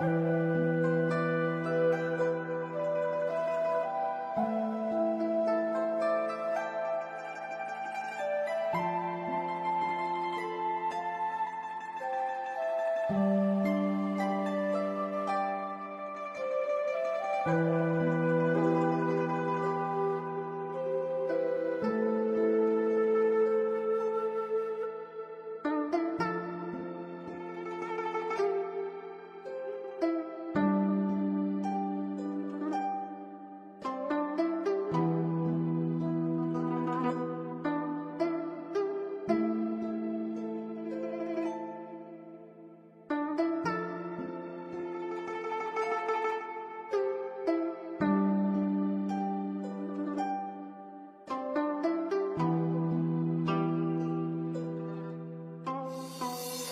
うん。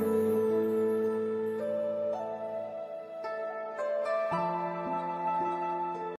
you.